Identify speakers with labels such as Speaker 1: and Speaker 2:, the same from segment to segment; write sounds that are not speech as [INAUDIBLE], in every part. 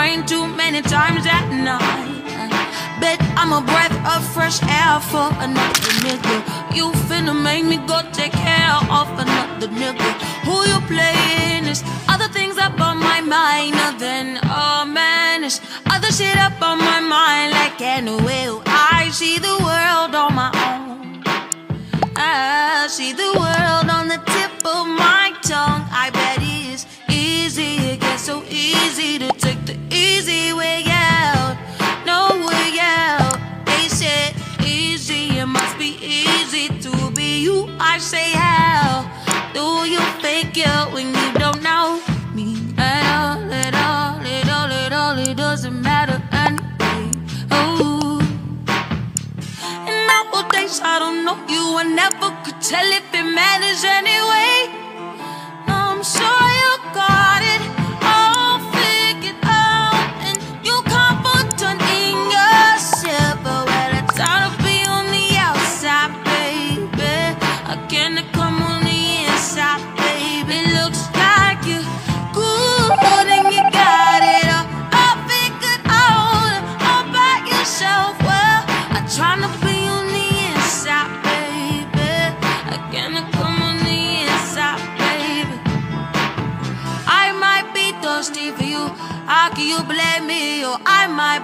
Speaker 1: many times at night. Bet I'm a breath of fresh air for another nigga. You finna make me go take care of another nigga. Who you playing is other things up on my mind. Nothing, oh man, it's other shit up on my mind. Like anyway, I see the world on my own. I see the world on the tip of my tongue.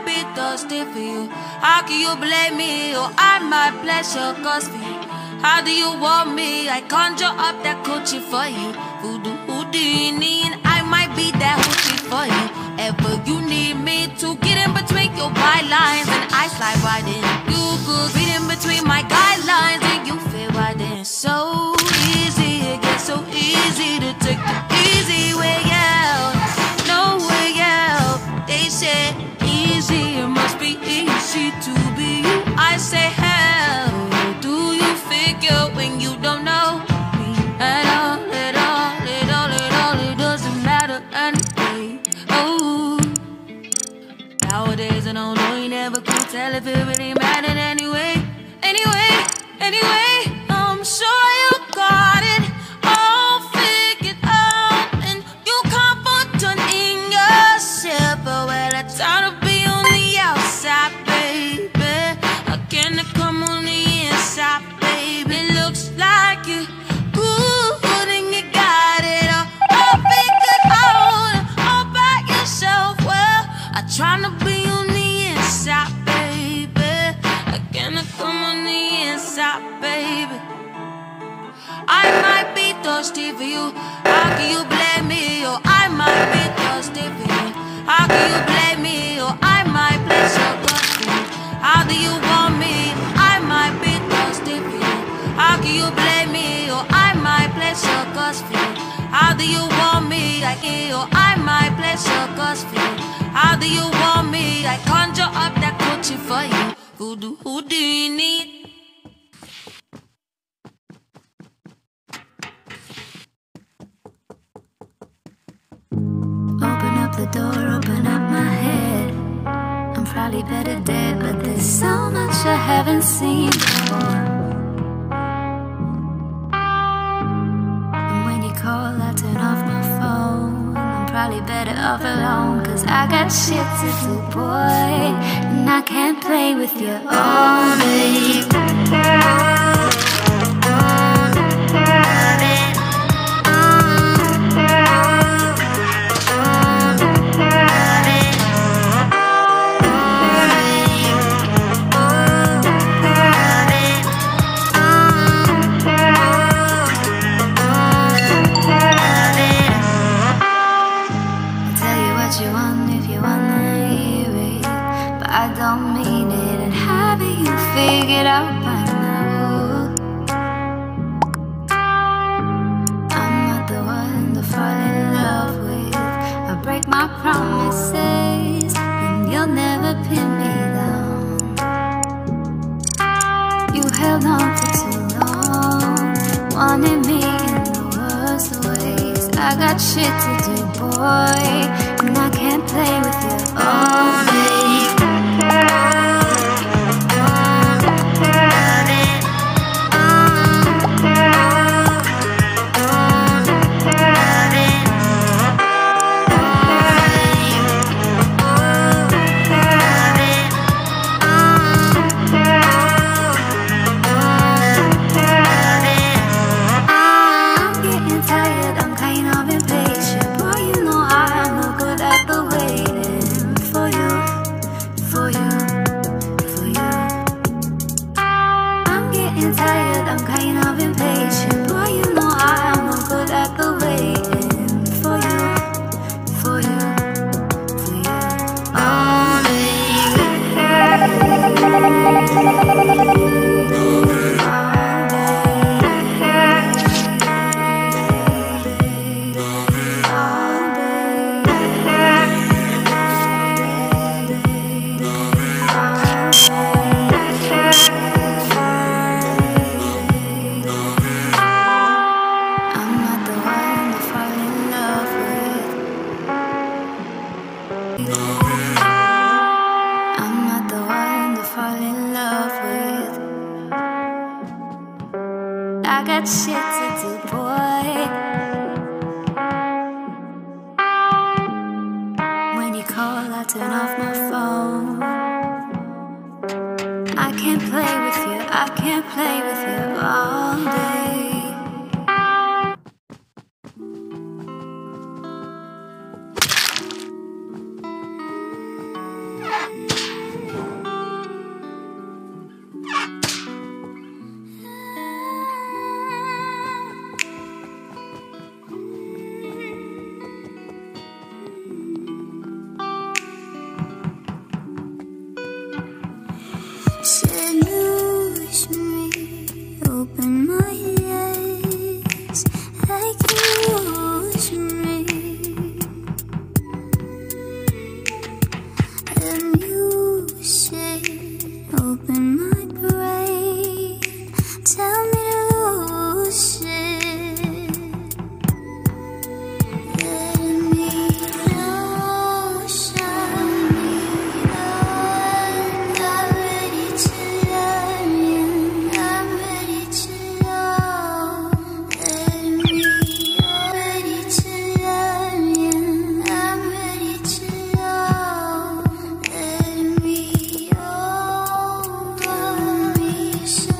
Speaker 1: Be thirsty for you. How can you blame me? Or I might bless your cause for you. How do you want me? I conjure up that coochie for you. Voodoo Houdini, and I might be that hoochie for you. Ever you need me to get in between your bylines, and I slide right in. You could read in between my guidelines, and you fit right in. So easy, it gets so easy to take the easy way How do you want me? I or I might bless your guts for you. How do you want me? I conjure up that coochie for you. Voodoo Houdini.
Speaker 2: Open up the door, open up my head. I'm probably better dead, but there's so much I haven't seen before. Probably better off alone, cause I got shit to do, boy. And I can't play with you all I don't mean it. And haven't you figured out by now? I'm not the one to fall in love with. I break my promises, and you'll never pin me down. You held on for too long, wanted me in the worst ways. I got shit to do, boy, and I can't play with you oh, all day. Me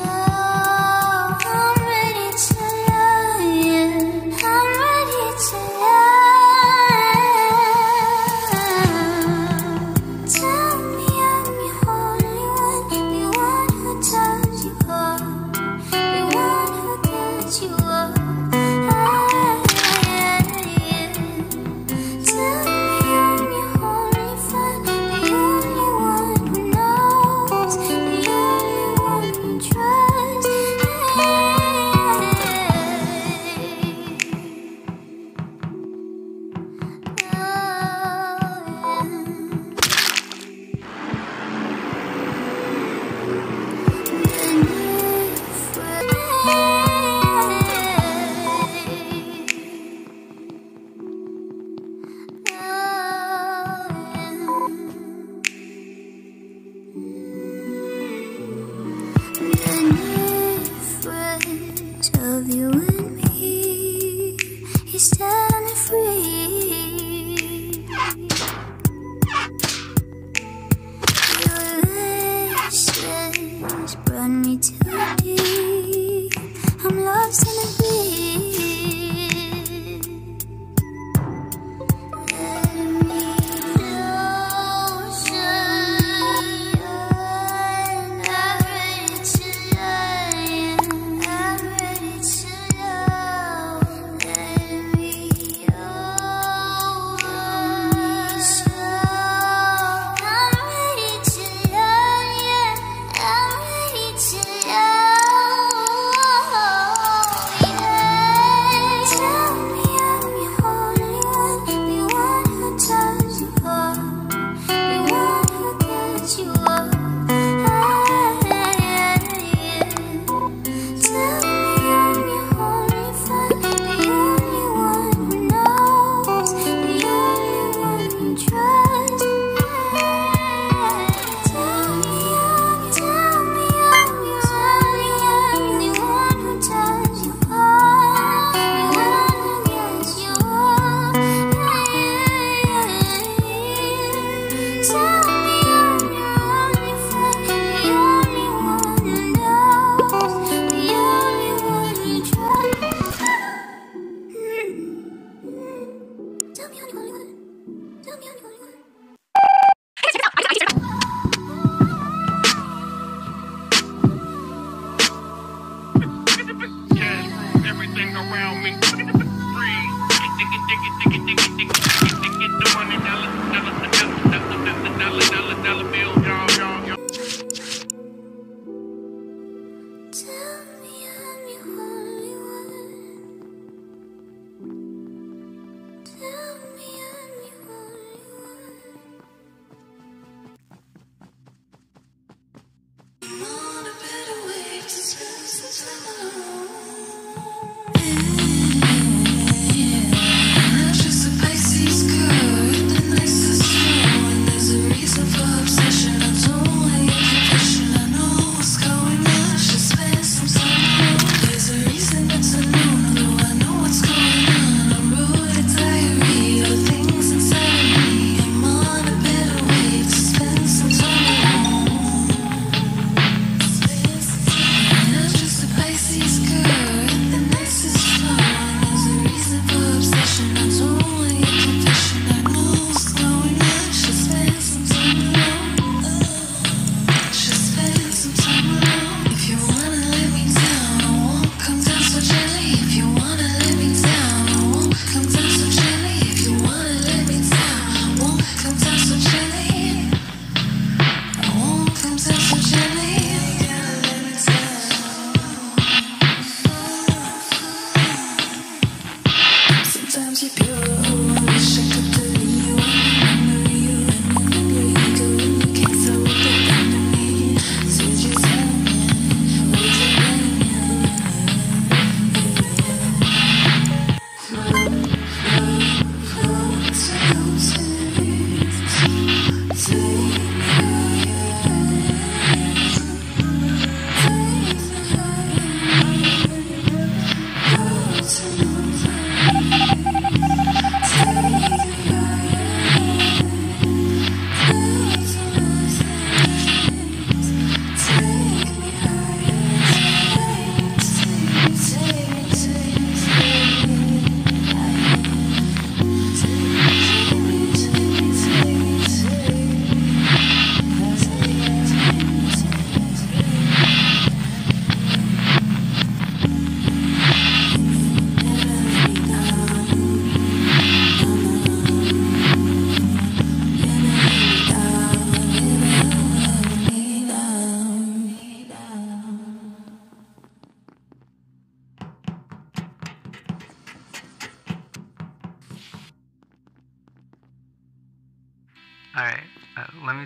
Speaker 2: Wish I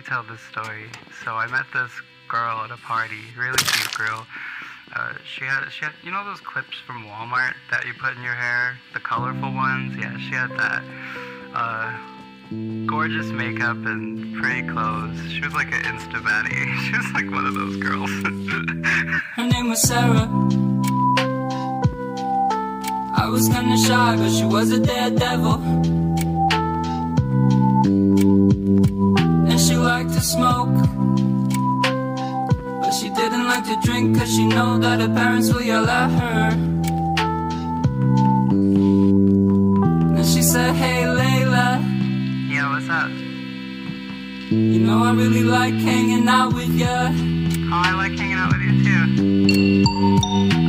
Speaker 2: me tell
Speaker 3: this story. So I met this girl at a party, really cute girl. Uh, she had she had you know those clips from Walmart that you put in your hair, the colorful ones. Yeah, she had that. Uh, gorgeous makeup and pretty clothes. She was like an insta baddie. [LAUGHS] She was like one of those girls. [LAUGHS]
Speaker 4: Her name was Sarah. I was kinda shy, but she was a daredevil. To smoke. But she didn't like to drink, cause she know that her parents will yell at her. And she said, hey Layla.
Speaker 3: yeah, what's up?
Speaker 4: You know I really like hanging out with ya.
Speaker 3: Oh, I like hanging out with you too.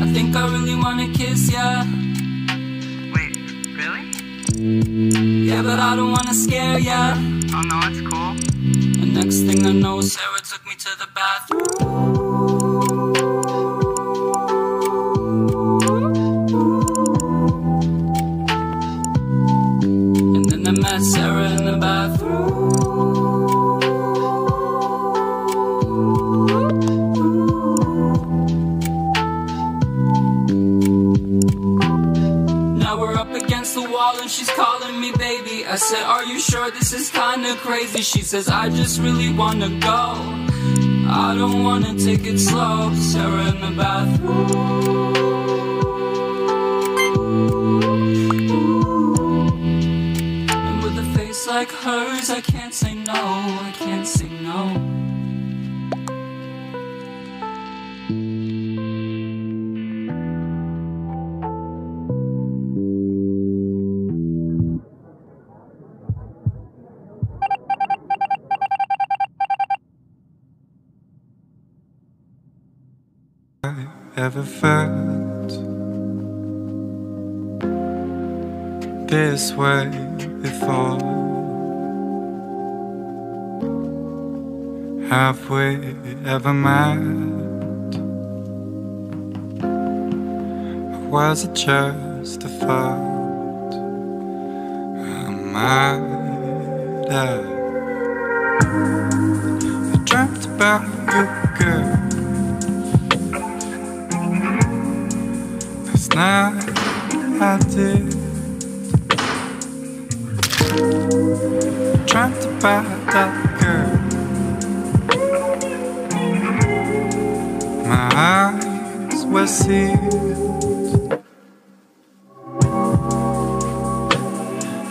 Speaker 4: I think I really wanna kiss ya.
Speaker 3: Wait, really?
Speaker 4: Yeah, but I don't wanna scare ya.
Speaker 3: Oh no, it's cool.
Speaker 4: And next thing I know, Sarah took me to the bathroom. Wall and she's calling me baby. I said, Are you sure this is kinda crazy? She says, I just really wanna go. I don't wanna take it slow. Sarah in the bathroom. And with a face like hers, I can't say no. I can't say no.
Speaker 5: Ever felt this way before? Have we ever met? Or was it just a thought I might? I dreamt about you, girl. Night I did. Dreamt about that girl. My eyes were sealed.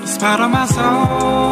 Speaker 5: Despite all my soul